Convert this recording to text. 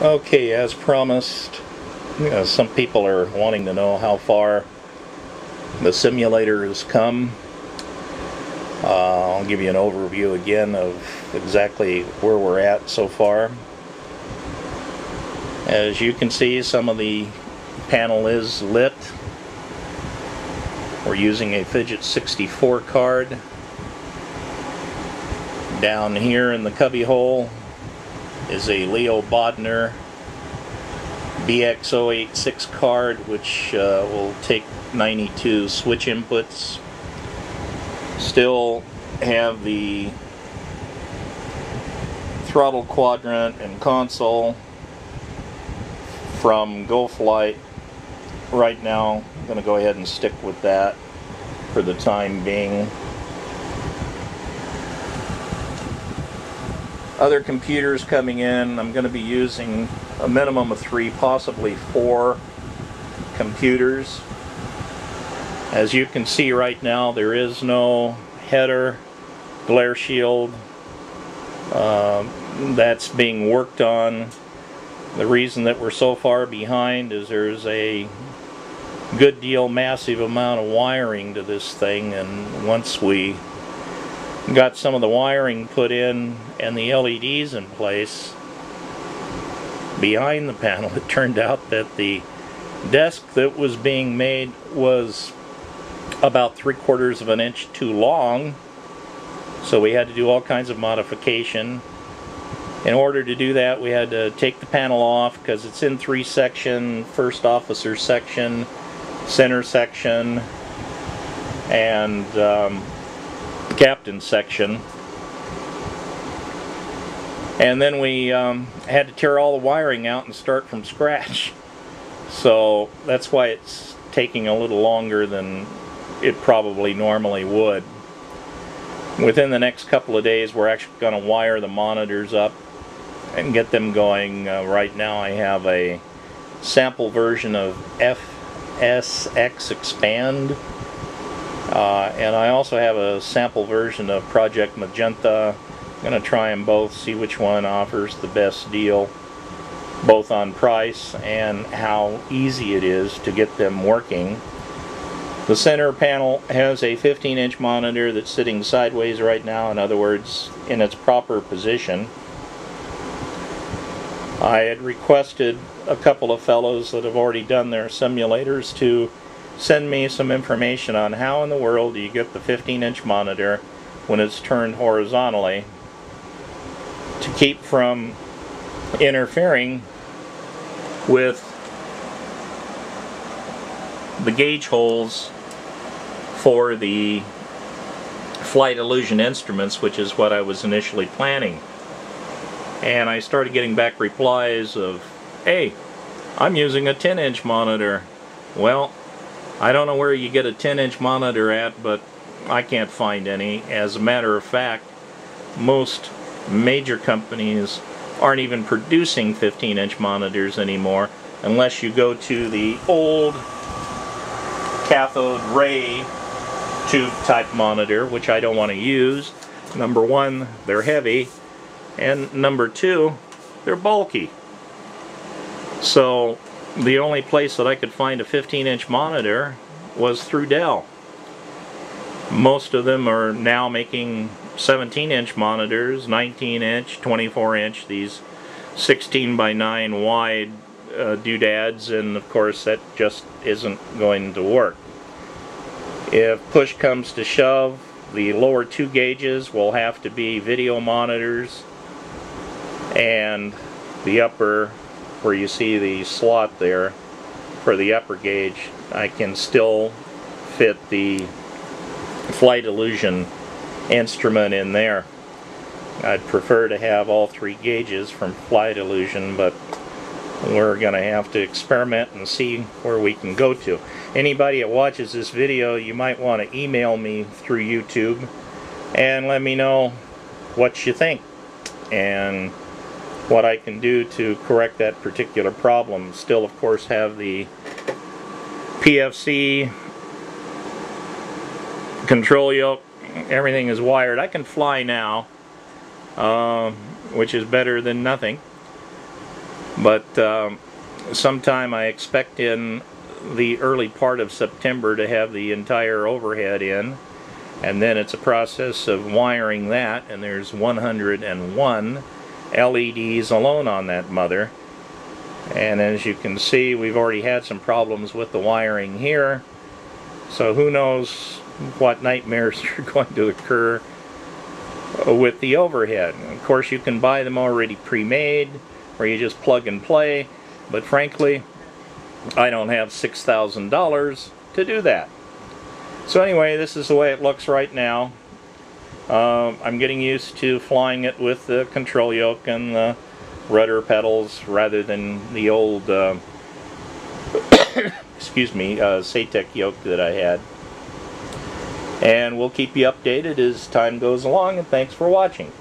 Okay, as promised, know, some people are wanting to know how far the simulator has come. Uh, I'll give you an overview again of exactly where we're at so far. As you can see, some of the panel is lit. We're using a Phidget 64 card. Down here in the cubby hole is a Leo Bodnar BX086 card which uh, will take 92 switch inputs. Still have the throttle quadrant and console from GoFlight. Right now, I'm going to go ahead and stick with that for the time being. Other computers coming in. I'm going to be using a minimum of three, possibly four computers. As you can see right now, there is no header, glare shield. Uh, that's being worked on. The reason that we're so far behind is there's a good deal, massive amount of wiring to this thing, and once we got some of the wiring put in and the LEDs in place behind the panel. It turned out that the desk that was being made was about three quarters of an inch too long so we had to do all kinds of modification. In order to do that we had to take the panel off because it's in three section first officer section center section and um, captain section. And then we um, had to tear all the wiring out and start from scratch. So that's why it's taking a little longer than it probably normally would. Within the next couple of days we're actually going to wire the monitors up and get them going. Uh, right now I have a sample version of FSX Expand uh, and I also have a sample version of Project Magenta. I'm going to try them both, see which one offers the best deal, both on price and how easy it is to get them working. The center panel has a 15 inch monitor that's sitting sideways right now, in other words, in its proper position. I had requested a couple of fellows that have already done their simulators to send me some information on how in the world do you get the 15 inch monitor when it's turned horizontally to keep from interfering with the gauge holes for the flight illusion instruments which is what I was initially planning. And I started getting back replies of hey I'm using a 10 inch monitor. Well I don't know where you get a 10 inch monitor at, but I can't find any. As a matter of fact, most major companies aren't even producing 15 inch monitors anymore unless you go to the old cathode ray tube type monitor, which I don't want to use. Number one, they're heavy, and number two, they're bulky. So the only place that I could find a 15 inch monitor was through Dell. Most of them are now making 17 inch monitors, 19 inch, 24 inch, these 16 by 9 wide uh, doodads and of course that just isn't going to work. If push comes to shove, the lower two gauges will have to be video monitors and the upper where you see the slot there for the upper gauge I can still fit the flight illusion instrument in there. I'd prefer to have all three gauges from flight illusion but we're going to have to experiment and see where we can go to. Anybody that watches this video you might want to email me through YouTube and let me know what you think and what I can do to correct that particular problem. Still, of course, have the PFC control yoke. Everything is wired. I can fly now, uh, which is better than nothing. But um, sometime I expect in the early part of September to have the entire overhead in and then it's a process of wiring that and there's 101 LEDs alone on that mother and as you can see we've already had some problems with the wiring here so who knows what nightmares are going to occur with the overhead. Of course you can buy them already pre-made or you just plug and play but frankly I don't have $6,000 to do that. So anyway, this is the way it looks right now. Uh, I'm getting used to flying it with the control yoke and the rudder pedals rather than the old, uh, excuse me, uh, Saitek yoke that I had. And we'll keep you updated as time goes along, and thanks for watching.